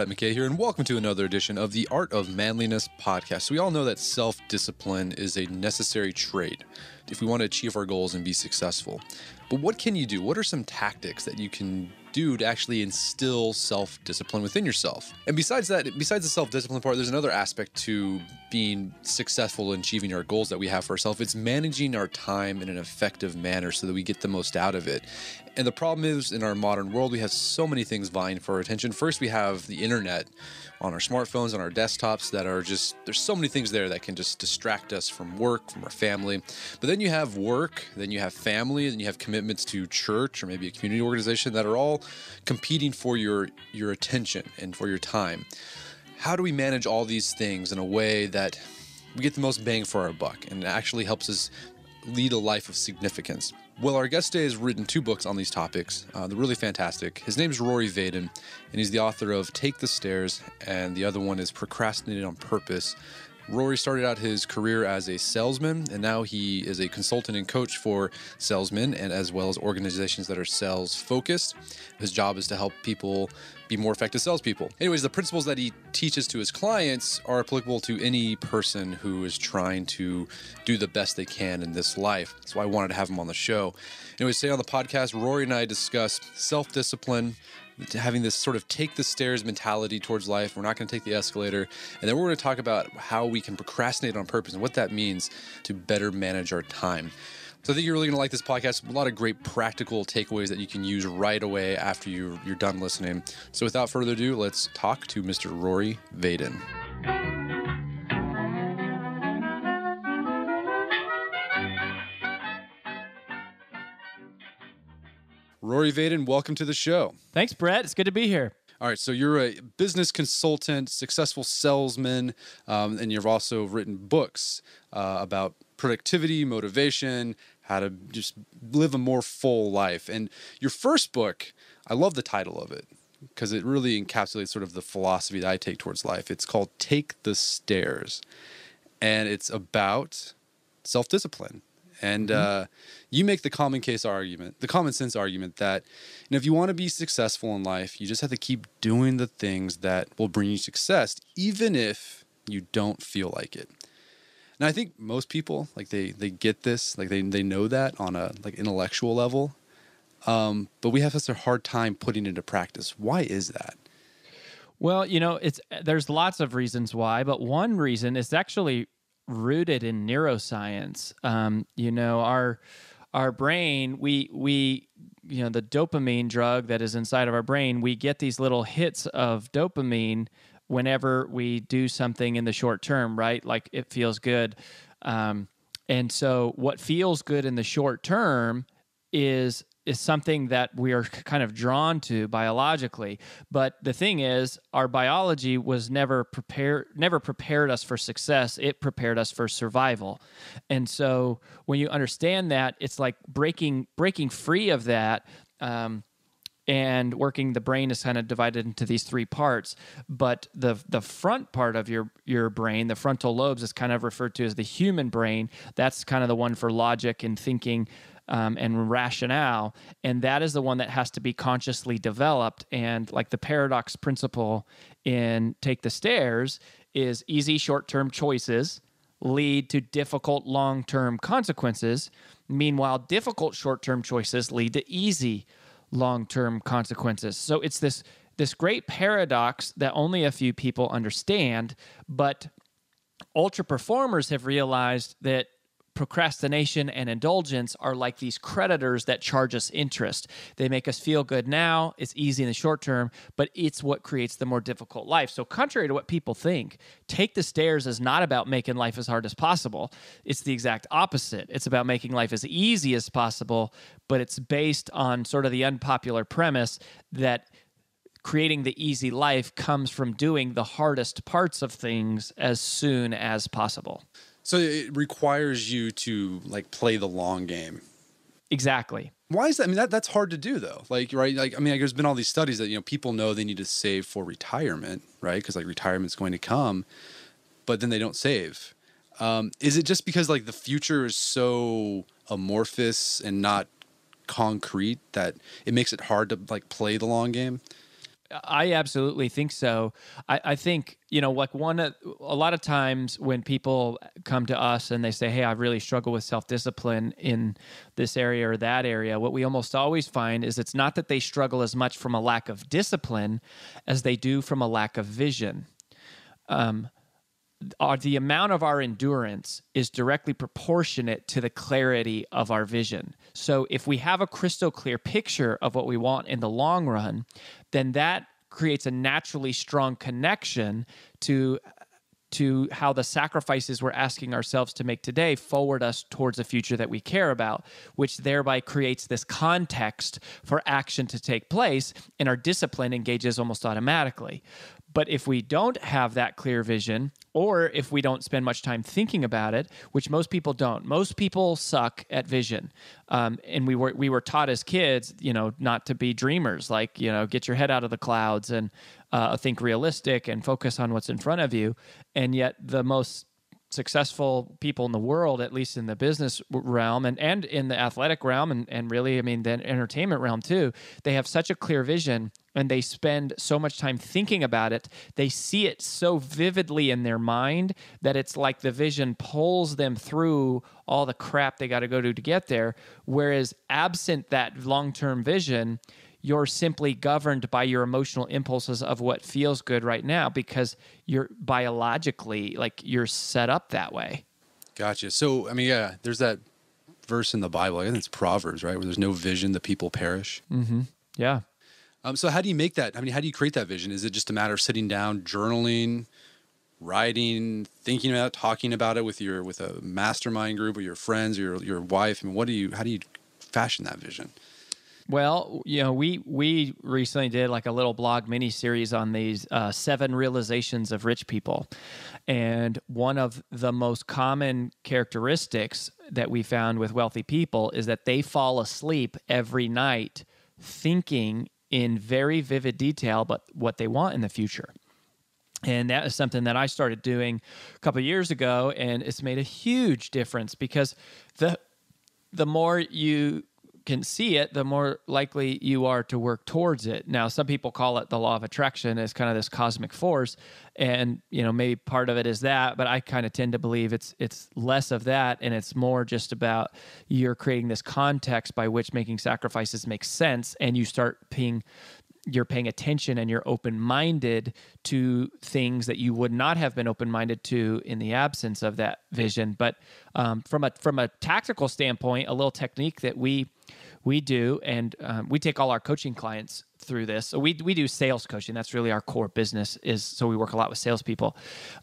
Brett McKay here, and welcome to another edition of the Art of Manliness podcast. So we all know that self discipline is a necessary trait if we want to achieve our goals and be successful. But what can you do? What are some tactics that you can do to actually instill self discipline within yourself? And besides that, besides the self discipline part, there's another aspect to being successful in achieving our goals that we have for ourselves. It's managing our time in an effective manner so that we get the most out of it. And the problem is, in our modern world, we have so many things vying for our attention. First, we have the internet on our smartphones, on our desktops that are just, there's so many things there that can just distract us from work, from our family. But then you have work, then you have family, then you have commitments to church or maybe a community organization that are all competing for your, your attention and for your time. How do we manage all these things in a way that we get the most bang for our buck and actually helps us lead a life of significance? Well, our guest today has written two books on these topics. Uh, they're really fantastic. His name is Rory Vaden, and he's the author of Take the Stairs, and the other one is Procrastinate on Purpose. Rory started out his career as a salesman, and now he is a consultant and coach for salesmen and as well as organizations that are sales focused. His job is to help people be more effective salespeople. Anyways, the principles that he teaches to his clients are applicable to any person who is trying to do the best they can in this life. That's why I wanted to have him on the show. Anyways, today on the podcast, Rory and I discuss self discipline, having this sort of take the stairs mentality towards life. We're not going to take the escalator. And then we're going to talk about how we can procrastinate on purpose and what that means to better manage our time. So I think you're really going to like this podcast. A lot of great practical takeaways that you can use right away after you, you're done listening. So without further ado, let's talk to Mr. Rory Vaden. Rory Vaden, welcome to the show. Thanks, Brett. It's good to be here. All right, so you're a business consultant, successful salesman, um, and you've also written books uh, about productivity, motivation, how to just live a more full life. And your first book, I love the title of it because it really encapsulates sort of the philosophy that I take towards life. It's called Take the Stairs, and it's about self discipline. And mm-hmm. uh, you make the common case argument, the common sense argument that you know, if you want to be successful in life, you just have to keep doing the things that will bring you success, even if you don't feel like it. And I think most people like they they get this, like they they know that on a like intellectual level, um, but we have such a hard time putting into practice. Why is that? Well, you know, it's there's lots of reasons why, but one reason is actually rooted in neuroscience. Um, you know, our our brain, we we you know the dopamine drug that is inside of our brain, we get these little hits of dopamine whenever we do something in the short term, right? Like it feels good. Um, and so, what feels good in the short term is is something that we are kind of drawn to biologically. But the thing is, our biology was never prepared never prepared us for success. It prepared us for survival. And so when you understand that, it's like breaking breaking free of that. Um, and working the brain is kind of divided into these three parts but the the front part of your your brain the frontal lobes is kind of referred to as the human brain that's kind of the one for logic and thinking um, and rationale. And that is the one that has to be consciously developed. And like the paradox principle in Take the Stairs is easy short term choices lead to difficult long term consequences. Meanwhile, difficult short term choices lead to easy long term consequences. So it's this this great paradox that only a few people understand, but ultra performers have realized that procrastination and indulgence are like these creditors that charge us interest. They make us feel good now, it's easy in the short term, but it's what creates the more difficult life. So, contrary to what people think, Take the Stairs is not about making life as hard as possible. It's the exact opposite. It's about making life as easy as possible, but it's based on sort of the unpopular premise that creating the easy life comes from doing the hardest parts of things as soon as possible. So it requires you to like play the long game. Exactly. Why is that? I mean, that, that's hard to do though. Like, right? Like, I mean, like, there's been all these studies that, you know, people know they need to save for retirement, right? Because like retirement's going to come, but then they don't save. Um, is it just because like the future is so amorphous and not concrete that it makes it hard to like play the long game? I absolutely think so. I, I think you know, like one a lot of times when people come to us and they say, "Hey, I really struggle with self discipline in this area or that area," what we almost always find is it's not that they struggle as much from a lack of discipline as they do from a lack of vision. Um, our, the amount of our endurance is directly proportionate to the clarity of our vision. So if we have a crystal clear picture of what we want in the long run, then that creates a naturally strong connection to to how the sacrifices we're asking ourselves to make today forward us towards a future that we care about, which thereby creates this context for action to take place, and our discipline engages almost automatically. But if we don't have that clear vision, or if we don't spend much time thinking about it, which most people don't, most people suck at vision. Um, and we were we were taught as kids, you know, not to be dreamers. Like you know, get your head out of the clouds and uh, think realistic and focus on what's in front of you. And yet, the most successful people in the world, at least in the business realm and, and in the athletic realm, and, and really, I mean, the entertainment realm too, they have such a clear vision and they spend so much time thinking about it. They see it so vividly in their mind that it's like the vision pulls them through all the crap they got to go to to get there. Whereas, absent that long term vision, you're simply governed by your emotional impulses of what feels good right now because you're biologically like you're set up that way. Gotcha. So, I mean, yeah, there's that verse in the Bible. I think it's Proverbs, right? Where there's no vision, the people perish. Mm-hmm. Yeah. Um, so, how do you make that? I mean, how do you create that vision? Is it just a matter of sitting down, journaling, writing, thinking about, talking about it with your with a mastermind group or your friends or your your wife? I mean, what do you? How do you fashion that vision? Well, you know, we we recently did like a little blog mini series on these uh, seven realizations of rich people, and one of the most common characteristics that we found with wealthy people is that they fall asleep every night thinking in very vivid detail but what they want in the future. And that is something that I started doing a couple years ago, and it's made a huge difference because the the more you can see it, the more likely you are to work towards it. Now, some people call it the law of attraction as kind of this cosmic force, and you know maybe part of it is that, but I kind of tend to believe it's it's less of that, and it's more just about you're creating this context by which making sacrifices makes sense, and you start paying you're paying attention and you're open minded to things that you would not have been open minded to in the absence of that vision. But um, from a from a tactical standpoint, a little technique that we we do, and um, we take all our coaching clients through this. So we we do sales coaching. That's really our core business. Is so we work a lot with salespeople,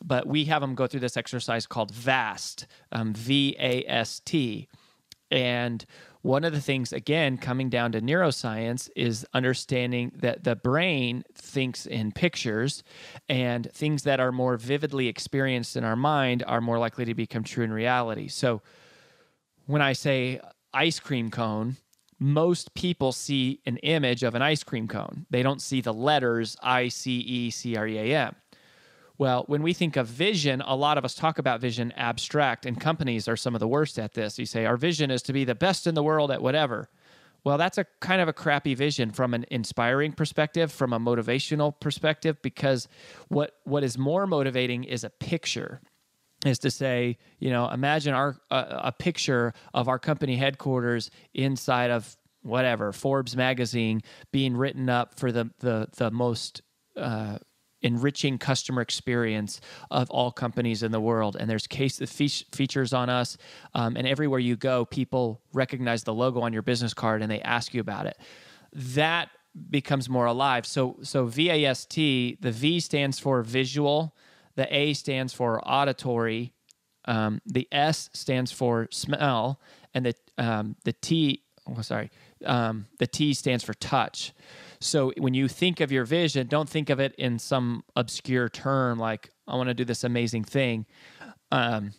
but we have them go through this exercise called VAST, um, V A S T, and one of the things again coming down to neuroscience is understanding that the brain thinks in pictures and things that are more vividly experienced in our mind are more likely to become true in reality so when i say ice cream cone most people see an image of an ice cream cone. They don't see the letters I C E C R E A M. Well, when we think of vision, a lot of us talk about vision abstract, and companies are some of the worst at this. You say, Our vision is to be the best in the world at whatever. Well, that's a kind of a crappy vision from an inspiring perspective, from a motivational perspective, because what, what is more motivating is a picture is to say, you know, imagine our uh, a picture of our company headquarters inside of whatever Forbes magazine being written up for the the the most uh, enriching customer experience of all companies in the world. And there's case fe- features on us, um, and everywhere you go, people recognize the logo on your business card and they ask you about it. That becomes more alive. So so VAST, the V stands for visual the A stands for auditory. Um, the S stands for smell, and the um, the T. Oh, sorry, um, the T stands for touch. So when you think of your vision, don't think of it in some obscure term like I want to do this amazing thing. Um,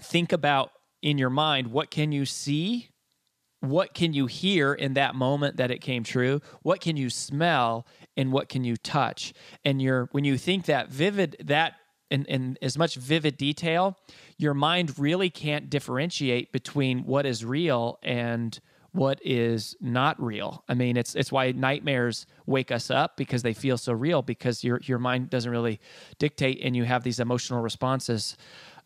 think about in your mind what can you see? What can you hear in that moment that it came true? What can you smell and what can you touch? And you're when you think that vivid that in, in as much vivid detail, your mind really can't differentiate between what is real and what is not real. I mean, it's it's why nightmares wake us up because they feel so real because your your mind doesn't really dictate and you have these emotional responses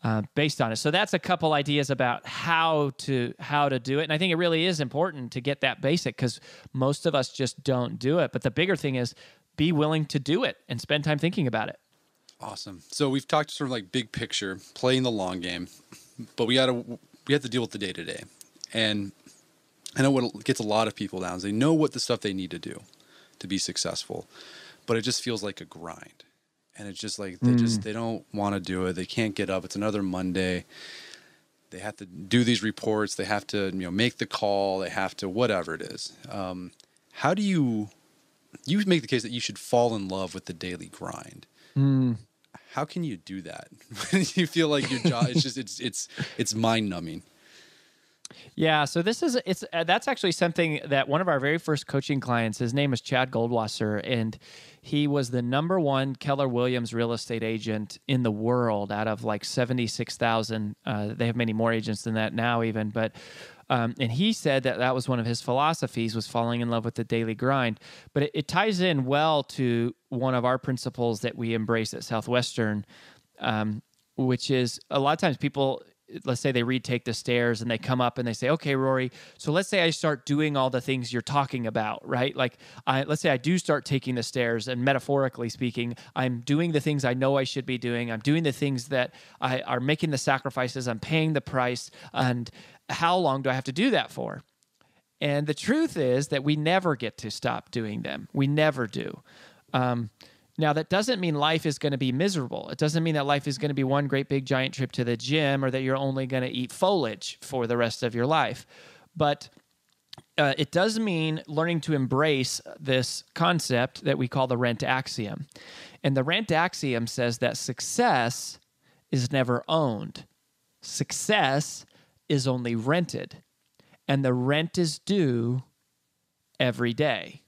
uh, based on it. So that's a couple ideas about how to how to do it, and I think it really is important to get that basic because most of us just don't do it. But the bigger thing is be willing to do it and spend time thinking about it. Awesome. So we've talked sort of like big picture, playing the long game, but we got to we have to deal with the day to day, and I know what gets a lot of people down is they know what the stuff they need to do to be successful, but it just feels like a grind and it's just like they mm. just they don't want to do it. They can't get up. It's another Monday. They have to do these reports. They have to you know make the call. They have to whatever it is. Um, how do you you make the case that you should fall in love with the daily grind? Mm. How can you do that when you feel like your job? it's just it's it's it's mind numbing. Yeah, so this is it's uh, that's actually something that one of our very first coaching clients. His name is Chad Goldwasser, and he was the number one Keller Williams real estate agent in the world out of like seventy six thousand. Uh, they have many more agents than that now, even, but. Um, and he said that that was one of his philosophies was falling in love with the daily grind but it, it ties in well to one of our principles that we embrace at Southwestern um, which is a lot of times people let's say they read Take the Stairs and they come up and they say, okay, Rory, so let's say I start doing all the things you're talking about, right? Like, I, let's say I do start taking the stairs and metaphorically speaking, I'm doing the things I know I should be doing. I'm doing the things that I are making the sacrifices. I'm paying the price. And how long do I have to do that for? And the truth is that we never get to stop doing them. We never do. Um, now, that doesn't mean life is going to be miserable. It doesn't mean that life is going to be one great big giant trip to the gym or that you're only going to eat foliage for the rest of your life. But uh, it does mean learning to embrace this concept that we call the rent axiom. And the rent axiom says that success is never owned, success is only rented, and the rent is due every day.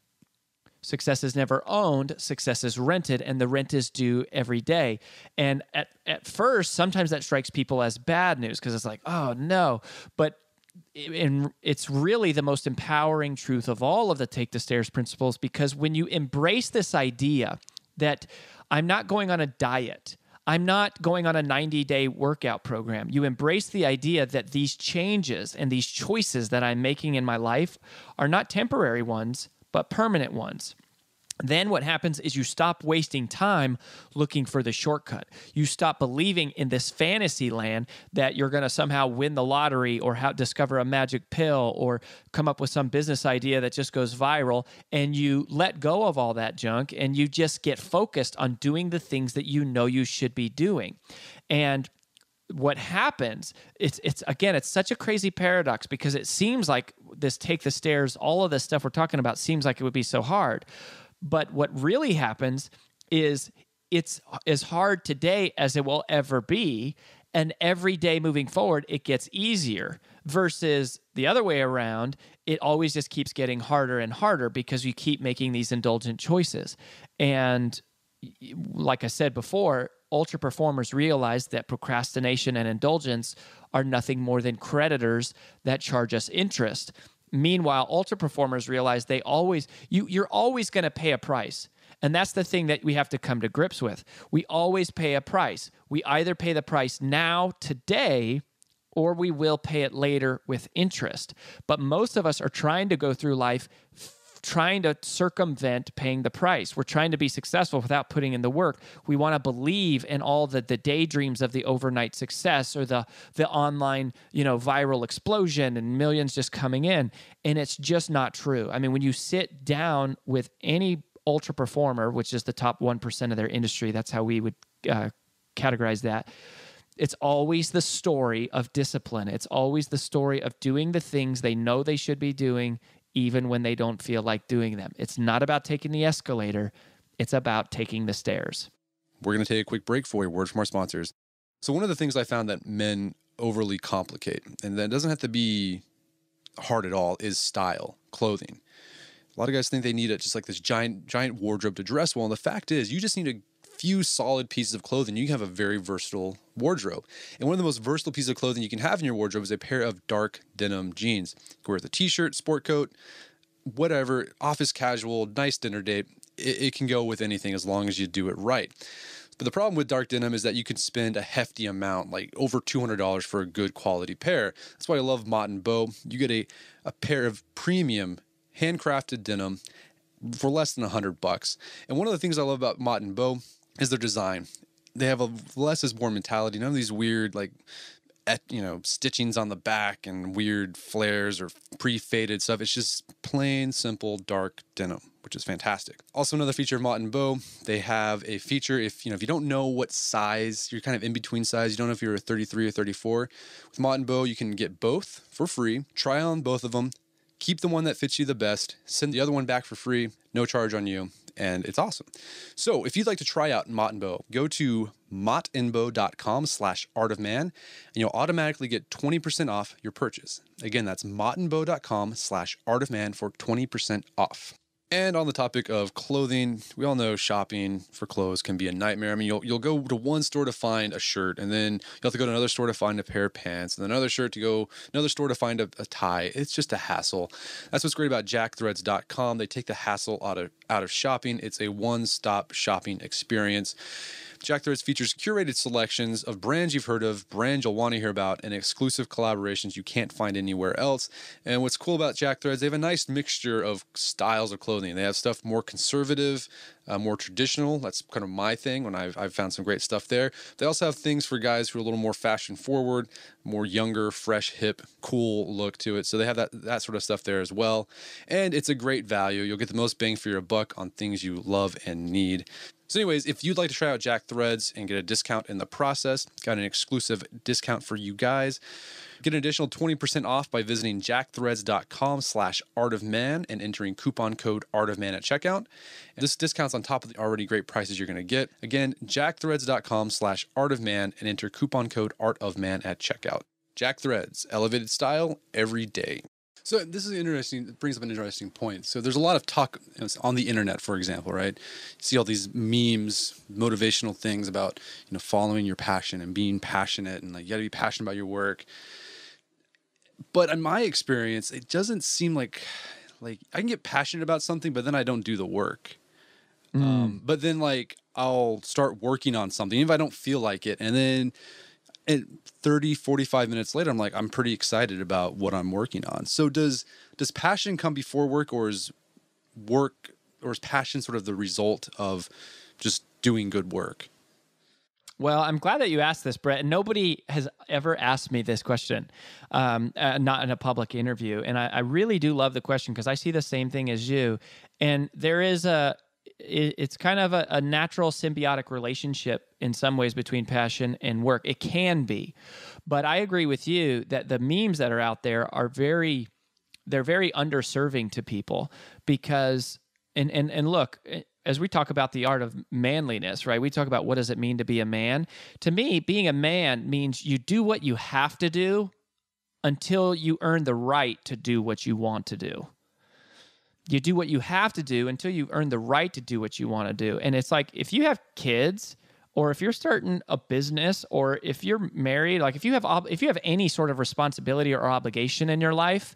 Success is never owned, success is rented, and the rent is due every day. And at, at first, sometimes that strikes people as bad news because it's like, oh no. But in, it's really the most empowering truth of all of the take the stairs principles because when you embrace this idea that I'm not going on a diet, I'm not going on a 90 day workout program. You embrace the idea that these changes and these choices that I'm making in my life are not temporary ones, but permanent ones. Then what happens is you stop wasting time looking for the shortcut. You stop believing in this fantasy land that you're going to somehow win the lottery or discover a magic pill or come up with some business idea that just goes viral. And you let go of all that junk and you just get focused on doing the things that you know you should be doing. And what happens it's it's again it's such a crazy paradox because it seems like this take the stairs all of this stuff we're talking about seems like it would be so hard. But what really happens is it's as hard today as it will ever be. And every day moving forward it gets easier versus the other way around. It always just keeps getting harder and harder because you keep making these indulgent choices. And like i said before ultra performers realize that procrastination and indulgence are nothing more than creditors that charge us interest. Meanwhile, ultra performers realize they always you you're always going to pay a price. And that's the thing that we have to come to grips with. We always pay a price. We either pay the price now, today, or we will pay it later with interest. But most of us are trying to go through life trying to circumvent paying the price. We're trying to be successful without putting in the work. We want to believe in all the, the daydreams of the overnight success or the the online, you know, viral explosion and millions just coming in. And it's just not true. I mean, when you sit down with any ultra performer, which is the top 1% of their industry, that's how we would uh, categorize that it's always the story of discipline. It's always the story of doing the things they know they should be doing even when they don't feel like doing them. It's not about taking the escalator, it's about taking the stairs. We're going to take a quick break for a word from our sponsors. So, one of the things I found that men overly complicate, and that doesn't have to be hard at all, is style, clothing. A lot of guys think they need it just like this giant, giant wardrobe to dress well. And the fact is, you just need to few solid pieces of clothing, you can have a very versatile wardrobe. And one of the most versatile pieces of clothing you can have in your wardrobe is a pair of dark denim jeans. You can wear with a t-shirt, sport coat, whatever, office casual, nice dinner date. It, it can go with anything as long as you do it right. But the problem with dark denim is that you can spend a hefty amount, like over $200 for a good quality pair. That's why I love Mott and Bow. You get a, a pair of premium handcrafted denim for less than 100 bucks. And one of the things I love about Mott and Bow is their design. They have a less is more mentality. None of these weird like et, you know stitchings on the back and weird flares or pre-faded stuff. It's just plain simple dark denim, which is fantastic. Also another feature of Mott and Bow, they have a feature if you know if you don't know what size, you're kind of in between size, you don't know if you're a 33 or 34. With Mott and Bow, you can get both for free. Try on both of them. Keep the one that fits you the best. Send the other one back for free, no charge on you and it's awesome. So if you'd like to try out Mott and Bow, go to mottandbow.com slash art of man, and you'll automatically get 20% off your purchase. Again, that's mottandbow.com slash art of man for 20% off. And on the topic of clothing, we all know shopping for clothes can be a nightmare. I mean, you'll you'll go to one store to find a shirt, and then you'll have to go to another store to find a pair of pants, and another shirt to go another store to find a, a tie. It's just a hassle. That's what's great about JackThreads.com. They take the hassle out of out of shopping. It's a one-stop shopping experience. Jack Threads features curated selections of brands you've heard of, brands you'll want to hear about, and exclusive collaborations you can't find anywhere else. And what's cool about Jack Threads, they have a nice mixture of styles of clothing. They have stuff more conservative, uh, more traditional. That's kind of my thing when I've, I've found some great stuff there. They also have things for guys who are a little more fashion forward, more younger, fresh, hip, cool look to it. So they have that, that sort of stuff there as well. And it's a great value. You'll get the most bang for your buck on things you love and need. So, anyways, if you'd like to try out Jack Threads and get a discount in the process, got an exclusive discount for you guys. Get an additional 20% off by visiting jackthreads.com slash artofman and entering coupon code artofman at checkout. This discount's on top of the already great prices you're going to get. Again, jackthreads.com slash artofman and enter coupon code artofman at checkout. Jack Threads, elevated style every day. So this is interesting. It brings up an interesting point. So there's a lot of talk on the internet, for example, right? You see all these memes, motivational things about you know following your passion and being passionate, and like you got to be passionate about your work. But in my experience, it doesn't seem like like I can get passionate about something, but then I don't do the work. Mm. Um, but then like I'll start working on something even if I don't feel like it, and then and 30 45 minutes later i'm like i'm pretty excited about what i'm working on so does does passion come before work or is work or is passion sort of the result of just doing good work well, I'm glad that you asked this, Brett. Nobody has ever asked me this question, um, uh, not in a public interview. And I, I really do love the question because I see the same thing as you. And there is a it's kind of a, a, natural symbiotic relationship in some ways between passion and work. It can be, but I agree with you that the memes that are out there are very, they're very underserving to people because, and and and look, as we talk about the art of manliness, right? We talk about what does it mean to be a man. To me, being a man means you do what you have to do until you earn the right to do what you want to do you do what you have to do until you earn the right to do what you want to do. And it's like if you have kids or if you're starting a business or if you're married, like if you have if you have any sort of responsibility or obligation in your life,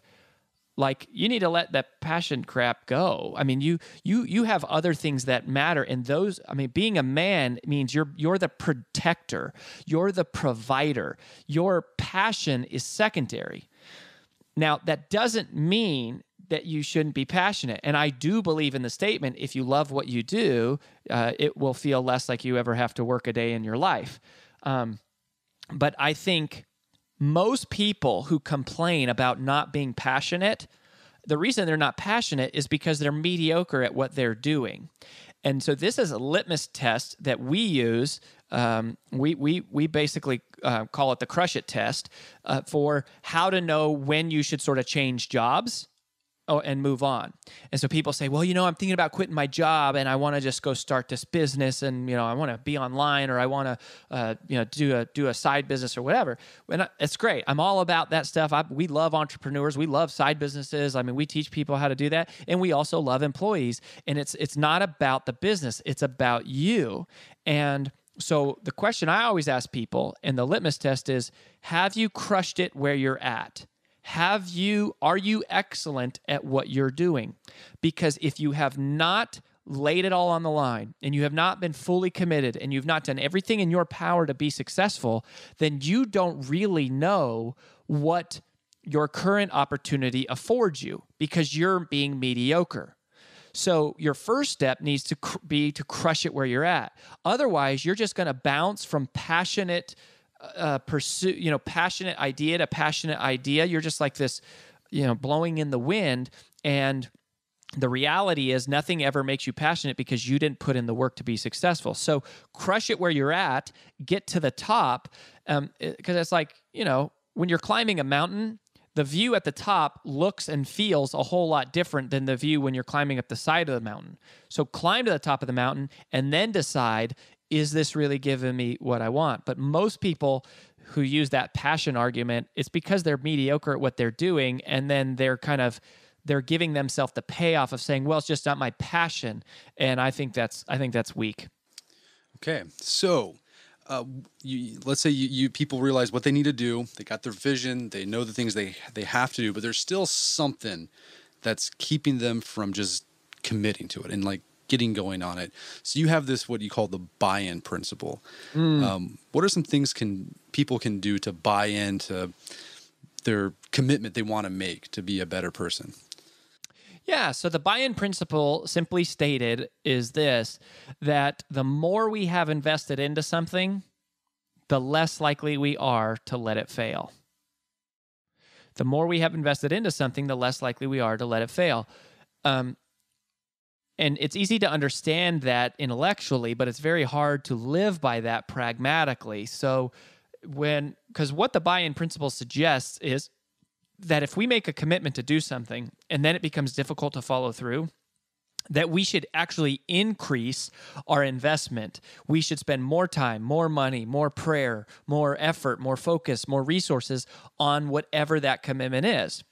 like you need to let that passion crap go. I mean, you you you have other things that matter and those I mean, being a man means you're you're the protector, you're the provider. Your passion is secondary. Now, that doesn't mean that you shouldn't be passionate. And I do believe in the statement if you love what you do, uh, it will feel less like you ever have to work a day in your life. Um, but I think most people who complain about not being passionate, the reason they're not passionate is because they're mediocre at what they're doing. And so this is a litmus test that we use. Um, we, we, we basically uh, call it the crush it test uh, for how to know when you should sort of change jobs oh, and move on. And so people say, well, you know, I'm thinking about quitting my job and I want to just go start this business and, you know, I want to be online or I want to, uh, you know, do a, do a side business or whatever. And it's great. I'm all about that stuff. I, we love entrepreneurs. We love side businesses. I mean, we teach people how to do that. And we also love employees. And it's, it's not about the business. It's about you. And so the question I always ask people and the litmus test is, have you crushed it where you're at? Have you are you excellent at what you're doing? Because if you have not laid it all on the line and you have not been fully committed and you've not done everything in your power to be successful then you don't really know what your current opportunity affords you because you're being mediocre. So your first step needs to cr- be to crush it where you're at. Otherwise you're just going to bounce from passionate uh, pursue, you know, passionate idea to passionate idea. You're just like this, you know, blowing in the wind. And the reality is nothing ever makes you passionate because you didn't put in the work to be successful. So crush it where you're at, get to the top. Um, because it's like, you know, when you're climbing a mountain, the view at the top looks and feels a whole lot different than the view when you're climbing up the side of the mountain. So climb to the top of the mountain and then decide is this really giving me what I want? But most people who use that passion argument, it's because they're mediocre at what they're doing, and then they're kind of they're giving themselves the payoff of saying, "Well, it's just not my passion," and I think that's I think that's weak. Okay, so uh, you, let's say you, you, people realize what they need to do. They got their vision. They know the things they they have to do, but there's still something that's keeping them from just committing to it and like getting going on it. So you have this what you call the buy-in principle. Mm. Um, what are some things can people can do to buy into their commitment they want to make to be a better person? Yeah, so the buy in principle, simply stated, is this that the more we have invested into something, the less likely we are to let it fail. The more we have invested into something, the less likely we are to let it fail. Um, and it's easy to understand that intellectually but it's very hard to live by that pragmatically so when because what the buy-in principle suggests is that if we make a commitment to do something and then it becomes difficult to follow through that we should actually increase our investment. We should spend more time, more money, more prayer, more effort, more focus, more resources on whatever that commitment is.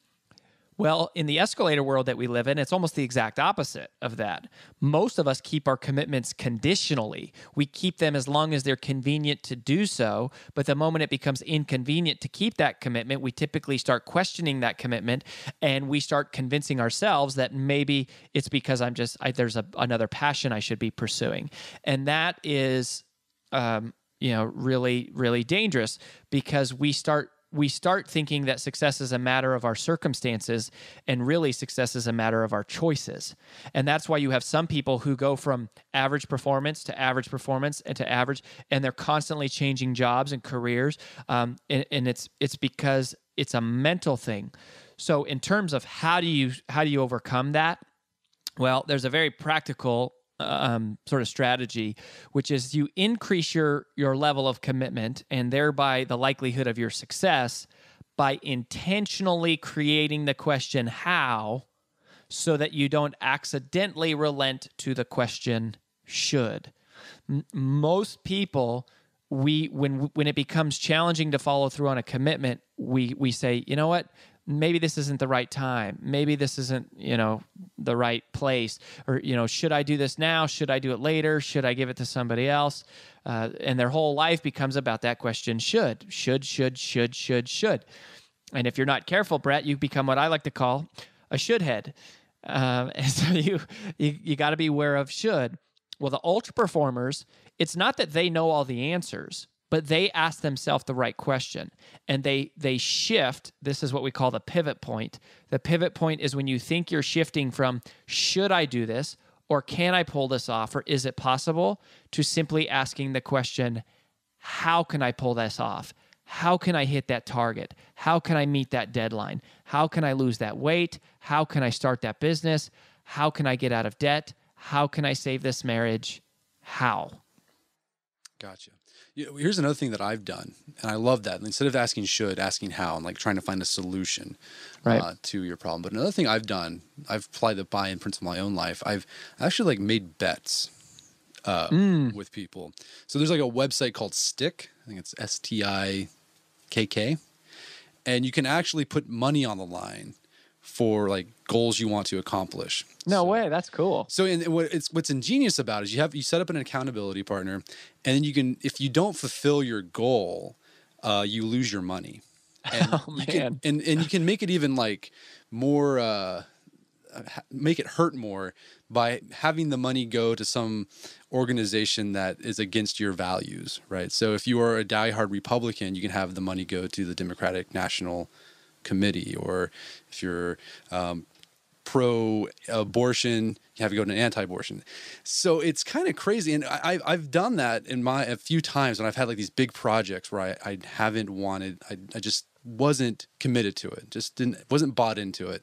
Well, in the escalator world that we live in, it's almost the exact opposite of that. Most of us keep our commitments conditionally. We keep them as long as they're convenient to do so. But the moment it becomes inconvenient to keep that commitment, we typically start questioning that commitment and we start convincing ourselves that maybe it's because I'm just, I, there's a, another passion I should be pursuing. And that is, um, you know, really, really dangerous because we start we start thinking that success is a matter of our circumstances and really success is a matter of our choices. And that's why you have some people who go from average performance to average performance and to average, and they're constantly changing jobs and careers. Um, and, and it's it's because it's a mental thing. So in terms of how do you how do you overcome that? Well, there's a very practical um, sort of strategy, which is you increase your your level of commitment and thereby the likelihood of your success by intentionally creating the question how, so that you don't accidentally relent to the question should. M- most people we when when it becomes challenging to follow through on a commitment we we say you know what maybe this isn't the right time. Maybe this isn't you know the right place. Or you know should i do this now? Should i do it later? Should i give it to somebody else? Uh, and their whole life becomes about that question should should should should should should. And if you're not careful brett you become what i like to call a should head um, and so you you, you got to be aware of should. Well the ultra performers it's not that they know all the answers but they ask themselves the right question and they they shift. This is what we call the pivot point. The pivot point is when you think you're shifting from should i do this or can i pull this off or is it possible? to simply asking the question how can i pull this off? How can i hit that target? How can i meet that deadline? How can i lose that weight? How can i start that business? How can i get out of debt? How can i save this marriage? How? Gotcha. You know, here's another thing that I've done, and I love that. Instead of asking should, asking how, and like trying to find a solution Right. uh, to your problem. But another thing I've done, I've applied the buy-in principle in my own life. I've actually like made bets uh, with people. So there's like a website called StickK. I think it's S T I K K, and you can actually put money on the line for like goals you want to accomplish. No way. That's cool. So and what it's what's ingenious about it is you have you set up an accountability partner, and then you can if you don't fulfill your goal, uh, you lose your money. And Oh, you man. can, and and you can make it even like more uh, make it hurt more by having the money go to some organization that is against your values, right? So if you are a diehard Republican, you can have the money go to the Democratic National Committee, or if you're um, pro abortion, you have to go to an anti abortion. So it's kind of crazy. And I, I- I've done that in my a few times when I've had like these big projects where I, I haven't wanted, I, I just wasn't committed to it, just didn't, wasn't bought into it.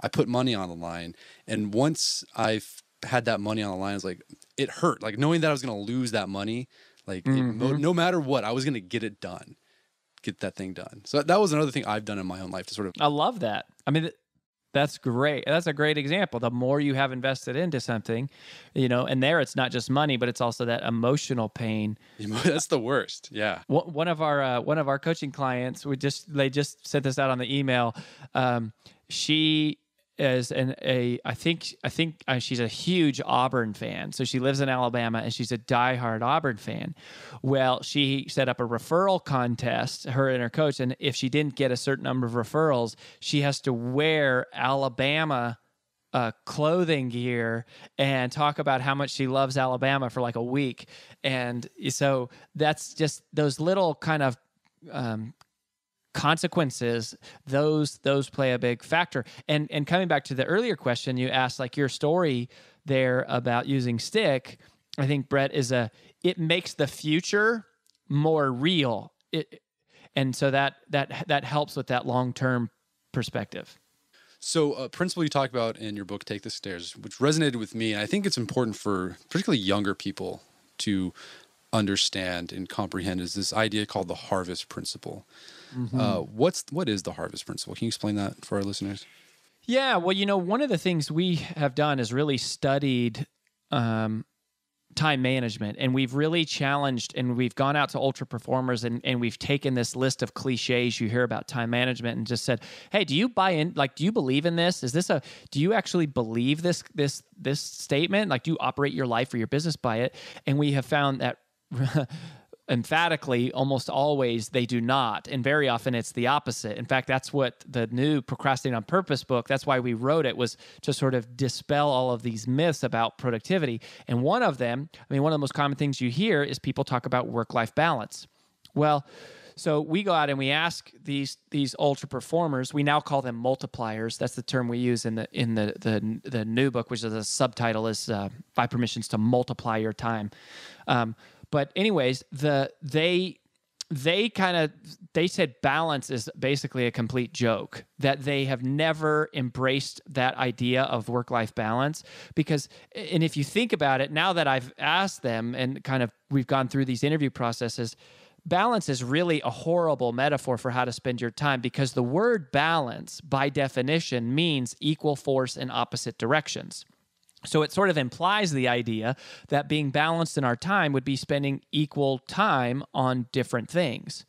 I put money on the line. And once I've had that money on the line, it's like, it hurt. Like knowing that I was going to lose that money, like it, no matter what, I was going to get it done, get that thing done. So that was another thing I've done in my own life to sort of I love that. I mean, that's great. That's a great example. The more you have invested into something, you know, and there it's not just money, but it's also that emotional pain. That's the worst. Yeah. One one of our uh, one of our coaching clients, we just they just sent this out on the email. Um, she is an a I think I think uh, she's a huge Auburn fan. So she lives in Alabama and she's a diehard Auburn fan. Well, she set up a referral contest, her and her coach, and if she didn't get a certain number of referrals, she has to wear Alabama uh, clothing gear and talk about how much she loves Alabama for like a week. And so that's just those little kind of um, consequences those those play a big factor. And and coming back to the earlier question you asked like your story there about using stickK i think brett is a it makes the future more real. It and so that that that helps with that long-term perspective. So, a principle you talk about in your book, Take the Stairs, which resonated with me, and I think it's important for particularly younger people to understand and comprehend, is this idea called the harvest principle. Uh, what's what is the harvest principle? Can you explain that for our listeners? Yeah, well, you know, one of the things we have done is really studied um, time management, and we've really challenged, and we've gone out to ultra performers, and and we've taken this list of cliches you hear about time management, and just said, hey, do you buy in? Like, do you believe in this? Is this a? Do you actually believe this this this statement? Like, do you operate your life or your business by it? And we have found that. emphatically almost always they do not and very often it's the opposite in fact that's what the new procrastinate on purpose book that's why we wrote it was to sort of dispel all of these myths about productivity and one of them i mean one of the most common things you hear is people talk about work life balance well so we go out and we ask these these ultra performers. We now call them multipliers. That's the term we use in the in the the, the new book, which is a subtitle is uh, "Five Permissions to Multiply Your Time." Um, but anyways, the they they kind of they said balance is basically a complete joke that they have never embraced that idea of work life balance. Because and if you think about it now that I've asked them and kind of we've gone through these interview processes balance is really a horrible metaphor for how to spend your time because the word balance by definition means equal force in opposite directions so it sort of implies the idea that being balanced in our time would be spending equal time on different things.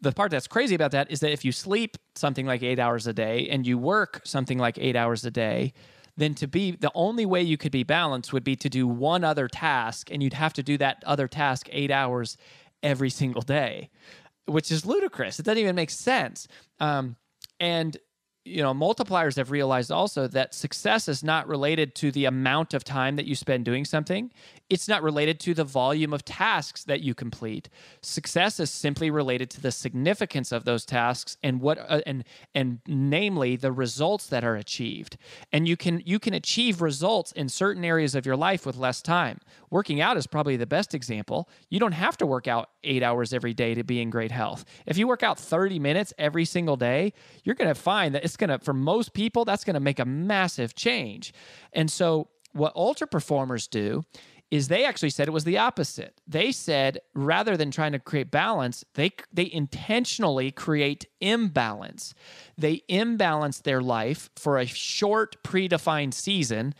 The part that's crazy about that is that if you sleep something like eight hours a day and you work something like eight hours a day, then to be the only way you could be balanced would be to do one other task, and you'd have to do that other task eight hours every single day, which is ludicrous. It doesn't even make sense. Um, and you know, multipliers have realized also that success is not related to the amount of time that you spend doing something. It's not related to the volume of tasks that you complete. Success is simply related to the significance of those tasks and what uh, and and namely the results that are achieved. And you can you can achieve results in certain areas of your life with less time. Working out is probably the best example. You don't have to work out 8 hours every day to be in great health. If you work out 30 minutes every single day, you're going to find that it's going to for most people that's going to make a massive change. And so what ultra performers do is they actually said it was the opposite. They said rather than trying to create balance, they they intentionally create imbalance. They imbalance their life for a short predefined season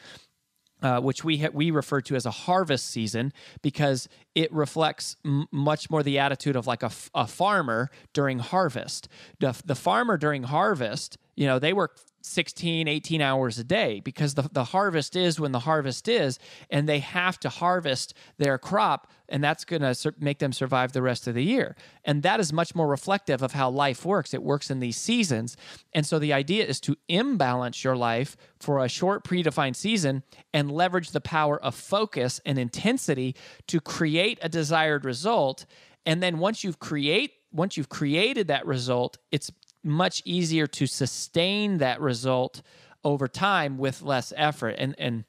uh, which we ha- we refer to as a harvest season because it reflects m- much more the attitude of like a, f- a farmer during harvest. The, the farmer during harvest, you know, they work 16, 18 hours a day because the, the harvest is when the harvest is, and they have to harvest their crop, and that's going to sur- make them survive the rest of the year. And that is much more reflective of how life works. It works in these seasons. And so the idea is to imbalance your life for a short, predefined season and leverage the power of focus and intensity to create a desired result. And then once you've create once you've created that result, it's much easier to sustain that result over time with less effort. And and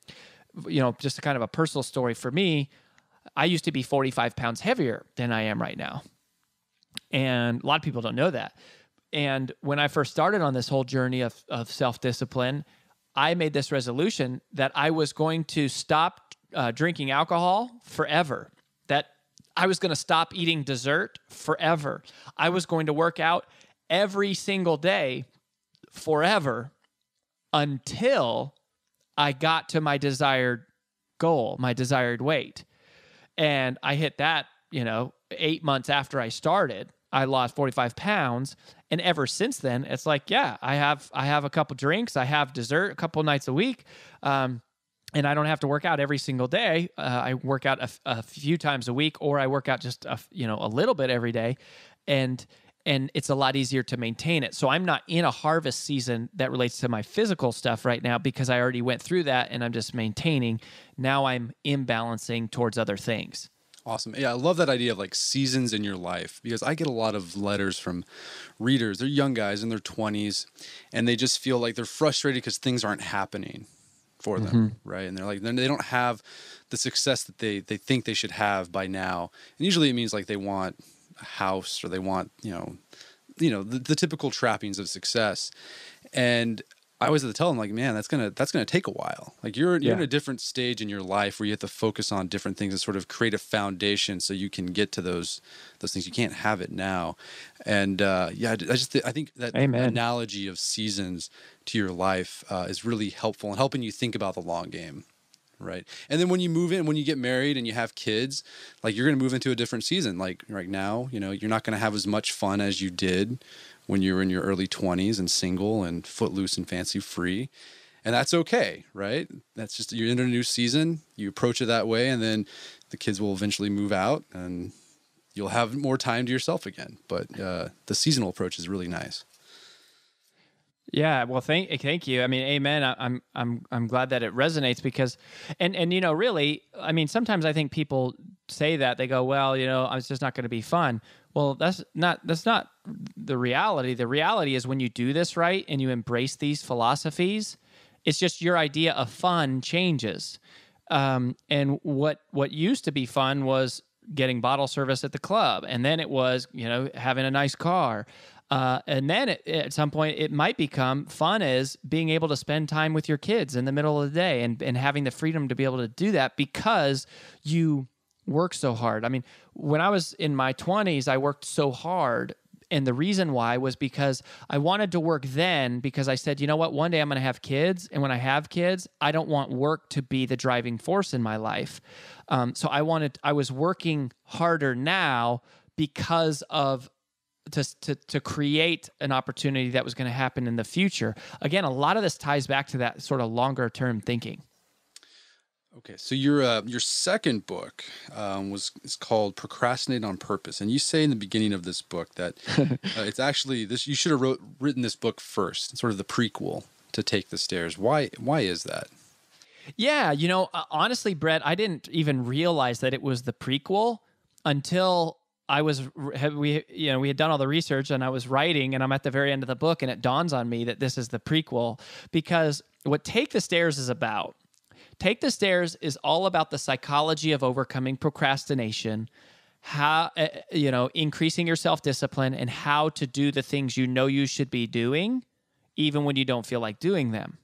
you know, just kind of a personal story for me, I used to be 45 pounds heavier than I am right now. And a lot of people don't know that. And when I first started on this whole journey of, of self discipline, I made this resolution that I was going to stop uh, drinking alcohol forever, that I was going to stop eating dessert forever. I was going to work out every single day forever until I got to my desired goal, my desired weight. And I hit that, you know, eight months after I started. I lost 45 pounds. And ever since then, it's like, yeah, I have I have a couple drinks, I have dessert a couple nights a week. Um, and I don't have to work out every single day. Uh, I work out a, a, few times a week, or I work out just a, you know a little bit every day, and and it's a lot easier to maintain it. So I'm not in a harvest season that relates to my physical stuff right now because I already went through that and I'm just maintaining. Now I'm imbalancing towards other things. Awesome. Yeah, I love that idea of like seasons in your life because I get a lot of letters from readers. They're young guys in their 20s and they just feel like they're frustrated because things aren't happening for them, mm-hmm. right? And they're like they don't have the success that they they think they should have by now. And usually it means like they want house or they want you know you know the, the typical trappings of success and I always have to tell them like, man, that's gonna that's gonna take a while. Like you're you're in a different stage in your life where you have to focus on different things and sort of create a foundation so you can get to those those things. You can't have it now, and uh, yeah, I just I think that Amen. analogy of seasons to your life uh, is really helpful in helping you think about the long game right. And then when you move in when you get married and you have kids like you're going to move into a different season. Like right now you know you're not going to have as much fun as you did when you were in your early 20s and single and footloose and fancy free. And that's okay right? That's just you're in a new season you approach it that way and then the kids will eventually move out and you'll have more time to yourself again. But uh, the seasonal approach is really nice yeah, well, thank thank you. I mean, amen. I, I'm I'm I'm glad that it resonates because, and and you know, really, I mean, sometimes I think people say that they go, well, you know, it's just not going to be fun. Well, that's not that's not the reality. The reality is when you do this right and you embrace these philosophies, it's just your idea of fun changes. Um, and what what used to be fun was getting bottle service at the club, and then it was you know having a nice car. Uh, and then it, at some point, it might become fun as being able to spend time with your kids in the middle of the day and, and having the freedom to be able to do that because you work so hard. I mean, when I was in my 20s, I worked so hard. And the reason why was because I wanted to work then because I said, you know what, one day I'm going to have kids. And when I have kids, I don't want work to be the driving force in my life. Um, so I wanted, I was working harder now because of to, to, to create an opportunity that was going to happen in the future. Again, a lot of this ties back to that sort of longer term thinking. Okay, so your uh, your second book um, was is called "Procrastinate on Purpose," and you say in the beginning of this book that uh, it's actually this. You should have wrote, written this book first, sort of the prequel to "Take the Stairs." Why? Why is that? Yeah, you know, uh, honestly, Brett, I didn't even realize that it was the prequel until I was we you know we had done all the research and I was writing and I'm at the very end of the book and it dawns on me that this is the prequel because what Take the Stairs is about. Take the Stairs is all about the psychology of overcoming procrastination, how uh, you know increasing your self-discipline and how to do the things you know you should be doing even when you don't feel like doing them.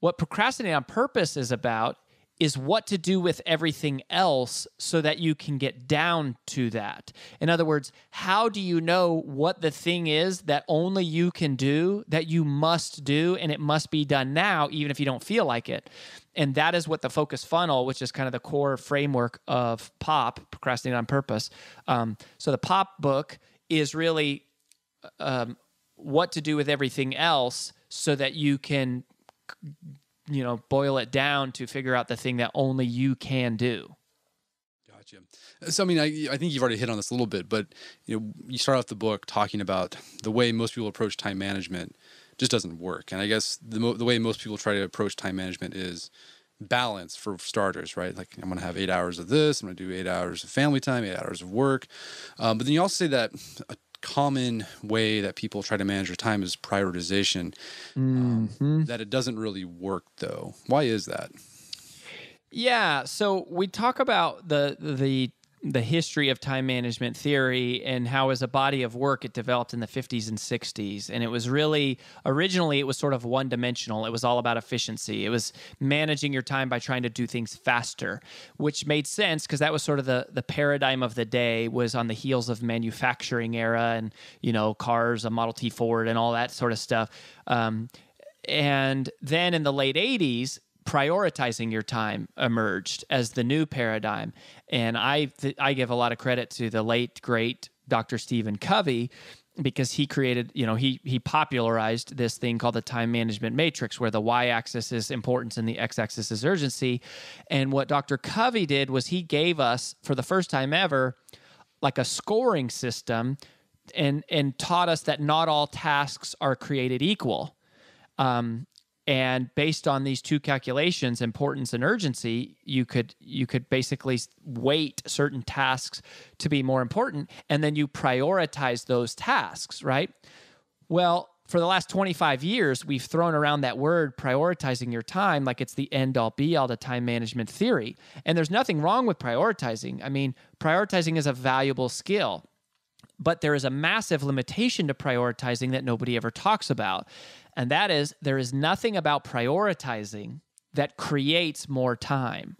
What procrastinating on purpose is about is what to do with everything else so that you can get down to that. In other words, how do you know what the thing is that only you can do, that you must do, and it must be done now, even if you don't feel like it? And that is what the focus funnel, which is kind of the core framework of POP, Procrastinate on Purpose. Um, so the POP book is really um, what to do with everything else so that you can you know boil it down to figure out the thing that only you can do. Gotcha. So i mean I, I think you've already hit on this a little bit but you know you start off the book talking about the way most people approach time management just doesn't work. And i guess the, mo- the way most people try to approach time management is balance for starters right? Like i'm going to have eight hours of this i'm going to do eight hours of family time eight hours of work. Um, but then you also say that a common way that people try to manage their time is prioritization. Um, mm-hmm. Um, that it doesn't really work though. Why is that? Yeah, so we talk about the the the history of time management theory and how as a body of work it developed in the 50s and 60s and it was really originally it was sort of one dimensional it was all about efficiency. It was managing your time by trying to do things faster which made sense because that was sort of the the paradigm of the day was on the heels of manufacturing era and you know cars a model t ford and all that sort of stuff. Um, and then in the late 80s prioritizing your time emerged as the new paradigm. And I th- I give a lot of credit to the late great Dr. Stephen Covey because he created, you know, he he popularized this thing called the time management matrix where the y-axis is importance and the x-axis is urgency. And what Dr. Covey did was he gave us for the first time ever like a scoring system and and taught us that not all tasks are created equal. Um, and based on these two calculations importance and urgency you could you could basically weight certain tasks to be more important and then you prioritize those tasks right? Well for the last 25 years we've thrown around that word prioritizing your time like it's the end all be all to time management theory. And there's nothing wrong with prioritizing. I mean prioritizing is a valuable skill but there is a massive limitation to prioritizing that nobody ever talks about and that is there is nothing about prioritizing that creates more time.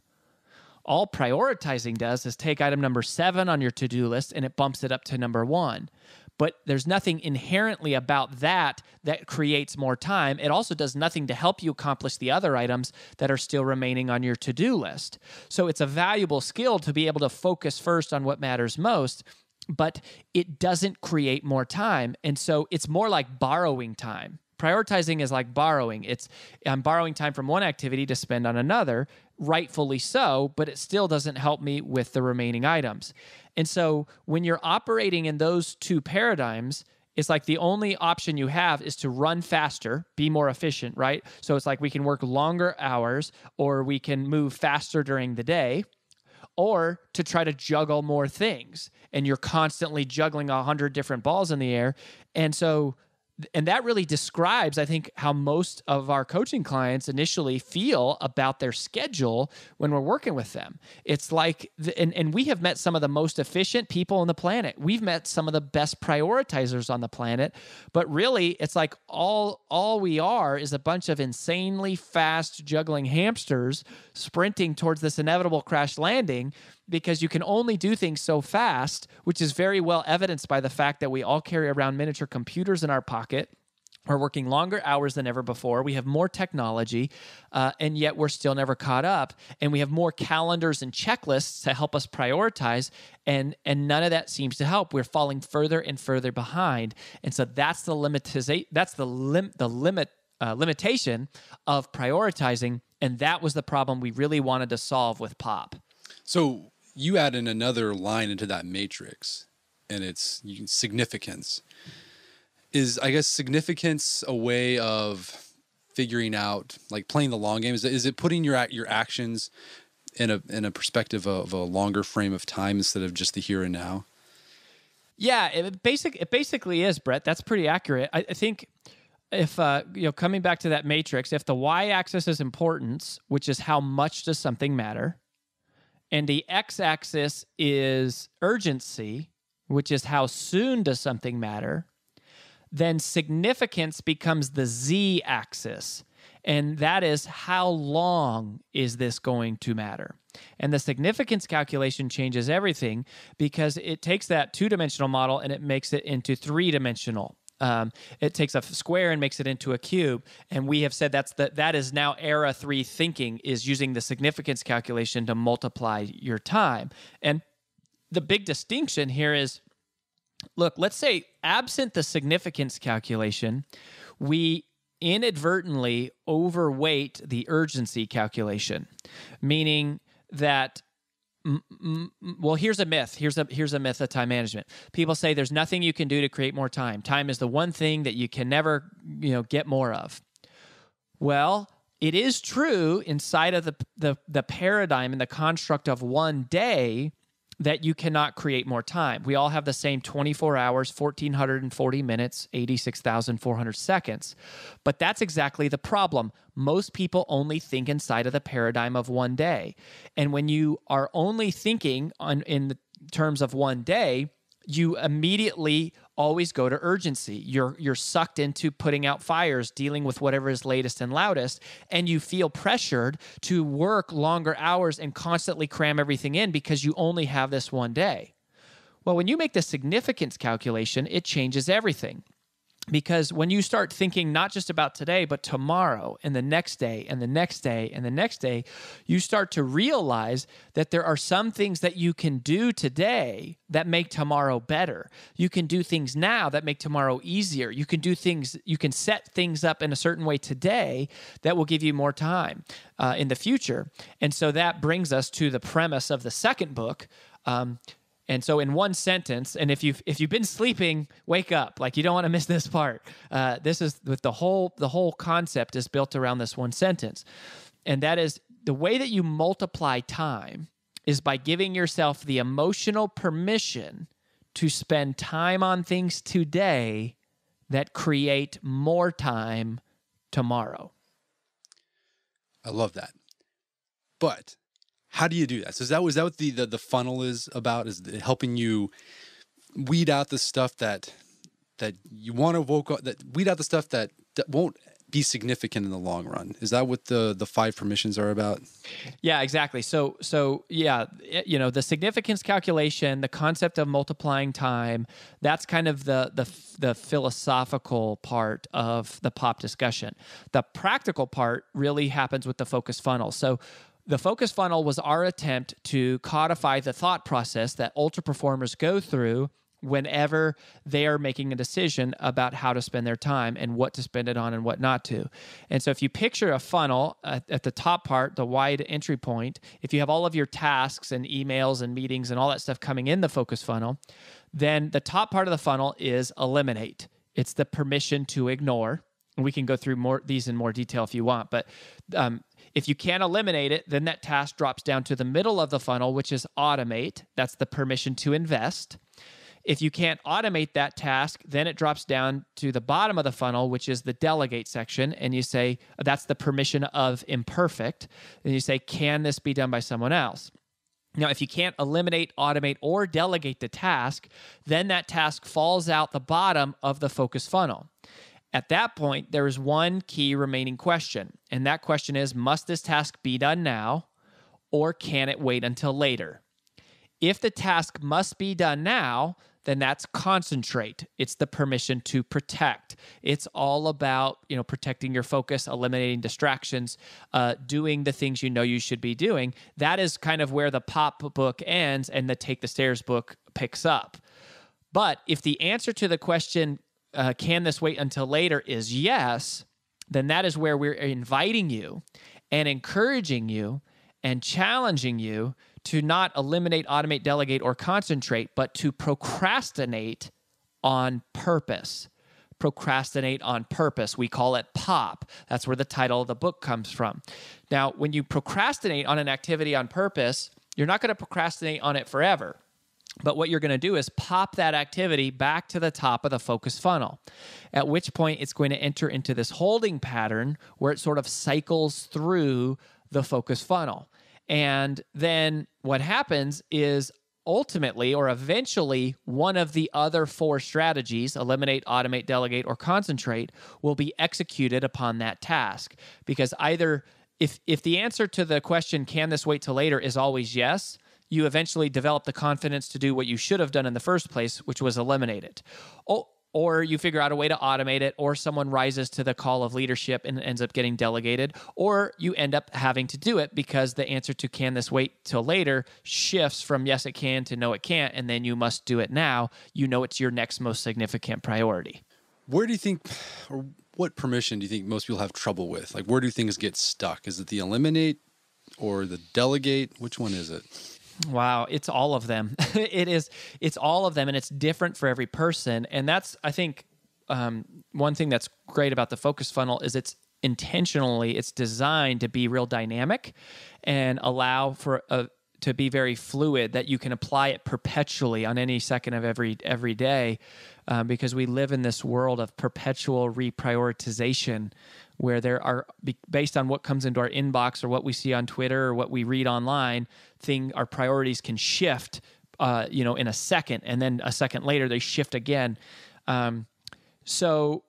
All prioritizing does is take item number seven on your to do list and it bumps it up to number one. But there's nothing inherently about that that creates more time. It also does nothing to help you accomplish the other items that are still remaining on your to do list. So it's a valuable skill to be able to focus first on what matters most but it doesn't create more time. And so it's more like borrowing time prioritizing is like borrowing it's i'm borrowing time from one activity to spend on another rightfully so but it still doesn't help me with the remaining items and so when you're operating in those two paradigms it's like the only option you have is to run faster, be more efficient, right? So it's like we can work longer hours or we can move faster during the day or to try to juggle more things. And you're constantly juggling a hundred different balls in the air. And so and that really describes i think how most of our coaching clients initially feel about their schedule when we're working with them. It's like the, and, and we have met some of the most efficient people on the planet. We've met some of the best prioritizers on the planet but really it's like all all we are is a bunch of insanely fast juggling hamsters sprinting towards this inevitable crash landing because you can only do things so fast, which is very well evidenced by the fact that we all carry around miniature computers in our pocket. We're working longer hours than ever before. We have more technology, uh, and yet we're still never caught up. And we have more calendars and checklists to help us prioritize, and and none of that seems to help. We're falling further and further behind, and so that's the limit. That's the lim- the limit uh, limitation of prioritizing, and that was the problem we really wanted to solve with Pop. So you add in another line into that matrix and its significance. Is i guess significance a way of figuring out like playing the long game? Is it, is it putting your your actions in a in a perspective of a longer frame of time instead of just the here and now? Yeah it basic it basically is brett. That's pretty accurate. I, I think if uh, you know coming back to that matrix if the y-axis is importance which is how much does something matter and the x axis is urgency, which is how soon does something matter. Then significance becomes the z axis. And that is how long is this going to matter? And the significance calculation changes everything because it takes that two dimensional model and it makes it into three dimensional. Um, it takes a square and makes it into a cube, and we have said that's the that is now era three thinking is using the significance calculation to multiply your time. And the big distinction here is, look, let's say absent the significance calculation, we inadvertently overweight the urgency calculation, meaning that well here's a myth. Here's a here's a myth of time management. People say there's nothing you can do to create more time. Time is the one thing that you can never you know get more of. Well it is true inside of the the, the paradigm and the construct of one day that you cannot create more time. We all have the same 24 hours, 1440 minutes, 86,400 seconds. But that's exactly the problem. Most people only think inside of the paradigm of one day. And when you are only thinking on in terms of one day, you immediately always go to urgency. You're you're sucked into putting out fires, dealing with whatever is latest and loudest, and you feel pressured to work longer hours and constantly cram everything in because you only have this one day. Well, when you make the significance calculation, it changes everything because when you start thinking not just about today but tomorrow and the next day and the next day and the next day you start to realize that there are some things that you can do today that make tomorrow better. You can do things now that make tomorrow easier. You can do things you can set things up in a certain way today that will give you more time uh, in the future. And so that brings us to the premise of the second book um, and so, in one sentence, and if you've if you've been sleeping, wake up. Like you don't want to miss this part. Uh, this is with the whole the whole concept is built around this one sentence, and that is the way that you multiply time is by giving yourself the emotional permission to spend time on things today that create more time tomorrow. I love that. But how do you do that? So is that was that what the, the the funnel is about? Is helping you weed out the stuff that that you want to vote that weed out the stuff that, that won't be significant in the long run. Is that what the the five permissions are about? Yeah, exactly. So so yeah, you know, the significance calculation, the concept of multiplying time, that's kind of the the the philosophical part of the pop discussion. The practical part really happens with the focus funnel. So the focus funnel was our attempt to codify the thought process that ultra performers go through whenever they are making a decision about how to spend their time and what to spend it on and what not to. And so if you picture a funnel at, at, the top part, the wide entry point, if you have all of your tasks and emails and meetings and all that stuff coming in the focus funnel, then the top part of the funnel is eliminate. It's the permission to ignore. And we can go through more these in more detail if you want, but um, if you can't eliminate it, then that task drops down to the middle of the funnel, which is automate. That's the permission to invest. If you can't automate that task, then it drops down to the bottom of the funnel, which is the delegate section. And you say, that's the permission of imperfect. And you say, can this be done by someone else? Now, if you can't eliminate, automate, or delegate the task, then that task falls out the bottom of the focus funnel. At that point, there is one key remaining question, and that question is Must this task be done now, or can it wait until later? If the task must be done now, then that's concentrate. It's the permission to protect. It's all about you know protecting your focus, eliminating distractions, uh, doing the things you know you should be doing. That is kind of where the pop book ends and the take the stairs book picks up. But if the answer to the question uh, can this wait until later is yes, then that is where we're inviting you and encouraging you and challenging you to not eliminate, automate, delegate, or concentrate, but to procrastinate on purpose. Procrastinate on purpose. We call it POP. That's where the title of the book comes from. Now, when you procrastinate on an activity on purpose, you're not going to procrastinate on it forever. But what you're going to do is pop that activity back to the top of the focus funnel, at which point it's going to enter into this holding pattern where it sort of cycles through the focus funnel. And then what happens is ultimately or eventually one of the other four strategies eliminate, automate, delegate, or concentrate will be executed upon that task. Because either if, if the answer to the question, can this wait till later, is always yes, you eventually develop the confidence to do what you should have done in the first place, which was eliminate it. Or you figure out a way to automate it, or someone rises to the call of leadership and ends up getting delegated, or you end up having to do it because the answer to can this wait till later shifts from yes, it can to no, it can't, and then you must do it now. You know it's your next most significant priority. Where do you think, or what permission do you think most people have trouble with? Like, where do things get stuck? Is it the eliminate or the delegate? Which one is it? Wow, it's all of them. it is. It's all of them, and it's different for every person. And that's, I think, um, one thing that's great about the focus funnel is it's intentionally it's designed to be real dynamic and allow for a to be very fluid that you can apply it perpetually on any second of every every day um, because we live in this world of perpetual reprioritization where there are based on what comes into our inbox or what we see on Twitter or what we read online, thing our priorities can shift, uh, you know, in a second, and then a second later they shift again. Um, so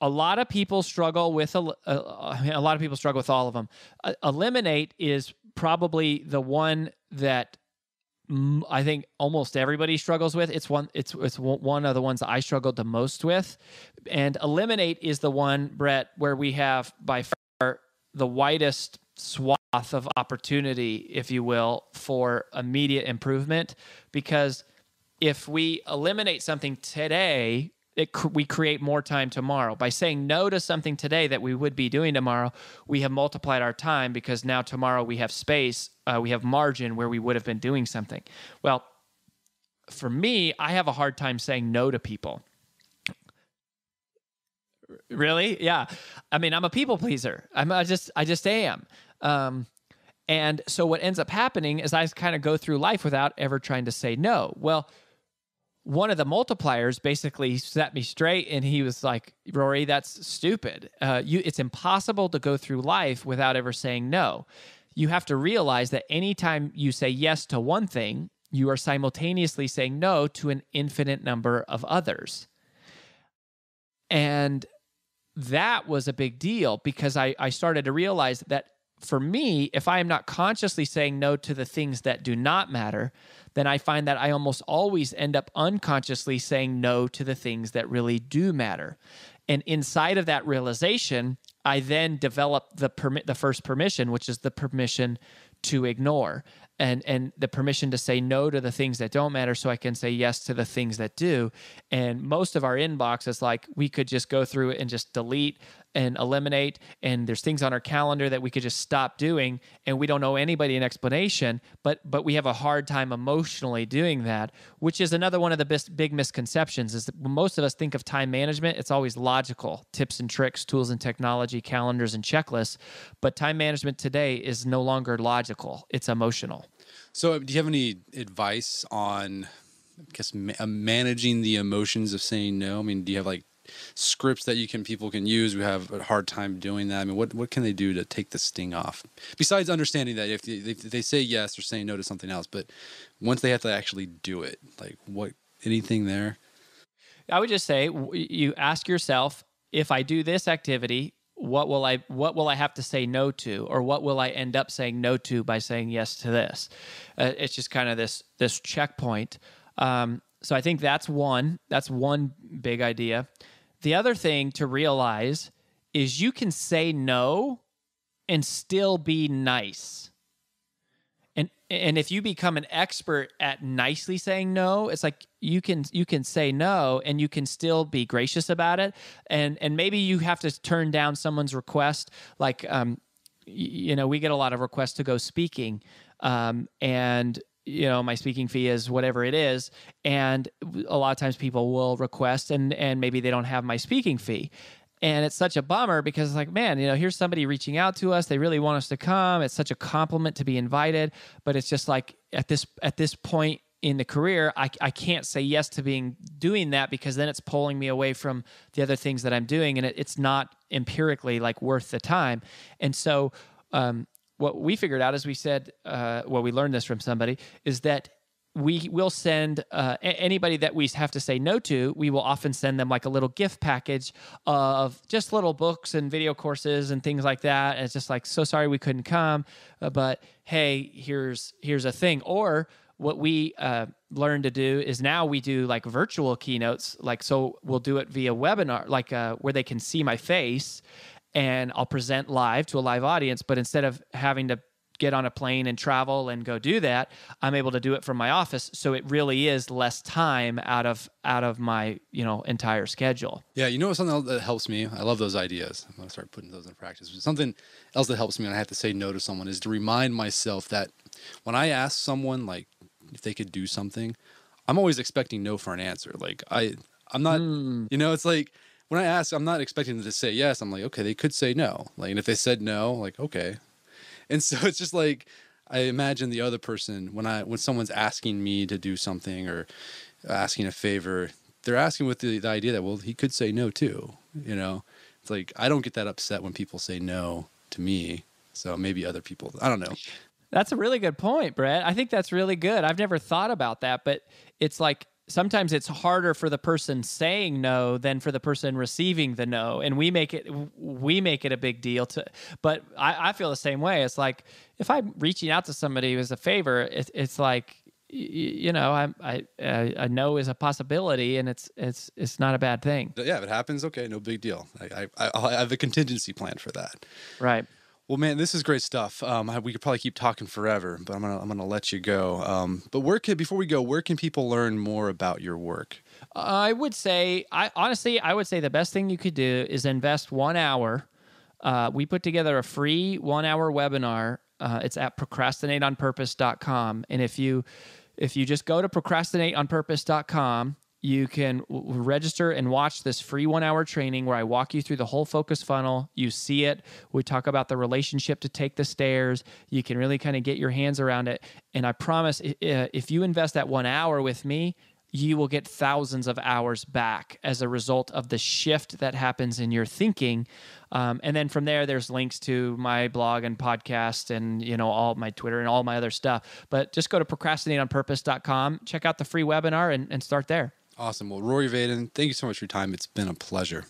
a lot of people struggle with a, a, a, lot of people struggle with all of them. Uh, eliminate is probably the one that I think almost everybody struggles with. It's one. It's it's one of the ones that I struggled the most with, and eliminate is the one, Brett, where we have by far the widest swath of opportunity, if you will, for immediate improvement. Because if we eliminate something today, it, we create more time tomorrow. By saying no to something today that we would be doing tomorrow, we have multiplied our time because now tomorrow we have space, uh, we have margin where we would have been doing something. Well, for me, I have a hard time saying no to people. Really? Yeah. I mean, I'm a people pleaser. I'm I just I just am. Um, and so what ends up happening is I kind of go through life without ever trying to say no. Well, one of the multipliers basically set me straight and he was like rory that's stupid. Uh, you, it's impossible to go through life without ever saying no. You have to realize that anytime you say yes to one thing you are simultaneously saying no to an infinite number of others. And that was a big deal because I, I started to realize that for me, if I am not consciously saying no to the things that do not matter, then I find that I almost always end up unconsciously saying no to the things that really do matter. And inside of that realization, I then develop the permit the first permission, which is the permission to ignore and and the permission to say no to the things that don't matter so I can say yes to the things that do. And most of our inbox is like we could just go through it and just delete and eliminate and there's things on our calendar that we could just stop doing and we don't know anybody an explanation but but we have a hard time emotionally doing that which is another one of the best, big misconceptions is that most of us think of time management it's always logical tips and tricks tools and technology calendars and checklists but time management today is no longer logical it's emotional. So do you have any advice on I guess ma- uh, managing the emotions of saying no? I mean do you have like scripts that you can people can use We have a hard time doing that? I mean, what what can they do to take the sting off? Besides understanding that if they, if they say yes, they're saying no to something else, but once they have to actually do it, like what anything there? I would just say you ask yourself if I do this activity, what will I what will I have to say no to, or what will I end up saying no to by saying yes to this? Uh, it's just kind of this this checkpoint. Um, so I think that's one. That's one big idea. The other thing to realize is you can say no and still be nice. And and if you become an expert at nicely saying no, it's like you can you can say no and you can still be gracious about it. And and maybe you have to turn down someone's request like um you know, we get a lot of requests to go speaking um and you know my speaking fee is whatever it is. And a lot of times people will request and and maybe they don't have my speaking fee. And it's such a bummer because it's like man you know here's somebody reaching out to us. They really want us to come. It's such a compliment to be invited. But it's just like at this at this point in the career I, I can't say yes to being doing that because then it's pulling me away from the other things that i'm doing. And it, it's not empirically like worth the time. And so um, what we figured out is we said, uh, well, we learned this from somebody, is that we will send uh, anybody that we have to say no to. We will often send them like a little gift package of just little books and video courses and things like that. And it's just like, so sorry we couldn't come, uh, but hey, here's here's a thing. Or what we uh, learned to do is now we do like virtual keynotes. Like so, we'll do it via webinar, like uh, where they can see my face, and I'll present live to a live audience. But instead of having to get on a plane and travel and go do that i'm able to do it from my office. So it really is less time out of out of my you know entire schedule. Yeah you know something else that helps me? I love those ideas. I'm going to start putting those in practice. Something else that helps me when i have to say no to someone is to remind myself that when i ask someone like if they could do something i'm always expecting no for an answer. Like i i'm not mm. you know it's like when I ask, I'm not expecting them to say yes. I'm like, okay, they could say no. Like, and if they said no, like, okay, and so it's just like I imagine the other person when I when someone's asking me to do something or asking a favor, they're asking with the, the idea that well he could say no too. You know, it's like I don't get that upset when people say no to me. So maybe other people. I don't know. That's a really good point, Brett. I think that's really good. I've never thought about that, but it's like sometimes it's harder for the person saying no than for the person receiving the no and we make it we make it a big deal to but i, I feel the same way. It's like if i'm reaching out to somebody as a favor it, it's like you know I, I i know is a possibility and it's it's it's not a bad thing. Yeah if it happens okay no big deal. I i, I have a contingency plan for that. Right well, man, this is great stuff. Um, we could probably keep talking forever, but I'm gonna I'm gonna let you go. Um, but where can before we go, where can people learn more about your work? I would say, I honestly, I would say the best thing you could do is invest one hour. Uh, we put together a free one hour webinar. Uh, it's at procrastinateonpurpose.com, and if you if you just go to procrastinateonpurpose.com you can w- register and watch this free one hour training where I walk you through the whole focus funnel. You see it. We talk about the relationship to take the stairs. You can really kind of get your hands around it. And I promise if you invest that one hour with me, you will get thousands of hours back as a result of the shift that happens in your thinking. Um, and then from there, there's links to my blog and podcast and, you know, all my Twitter and all my other stuff. But just go to procrastinateonpurpose.com, check out the free webinar and, and start there. Awesome. Well, Rory Vaden, thank you so much for your time. It's been a pleasure.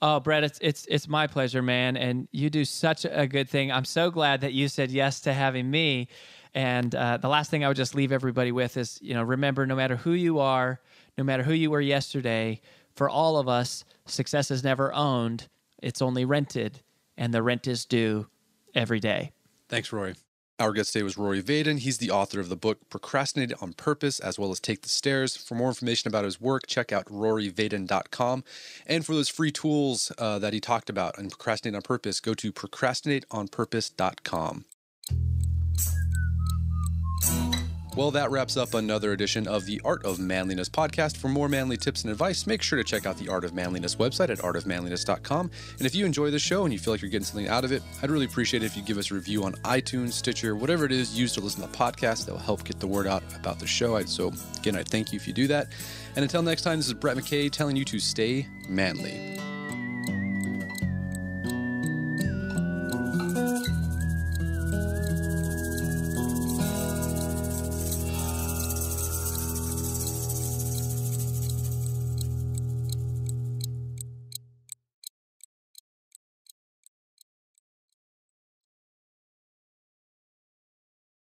Oh, Brett, it's it's it's my pleasure, man. And you do such a good thing. I'm so glad that you said yes to having me. And uh, the last thing I would just leave everybody with is, you know, remember, no matter who you are, no matter who you were yesterday, for all of us, success is never owned; it's only rented, and the rent is due every day. Thanks, Rory. Our guest today was Rory Vaden. He's the author of the book Procrastinate on Purpose, as well as Take the Stairs. For more information about his work, check out roryvaden.com. And for those free tools uh, that he talked about on Procrastinate on Purpose, go to procrastinateonpurpose.com. Well, that wraps up another edition of the Art of Manliness podcast. For more manly tips and advice, make sure to check out the Art of Manliness website at artofmanliness.com. And if you enjoy the show and you feel like you're getting something out of it, I'd really appreciate it if you give us a review on iTunes, Stitcher, whatever it is used to listen to the podcast. That will help get the word out about the show. So, again, I thank you if you do that. And until next time, this is Brett McKay telling you to stay manly.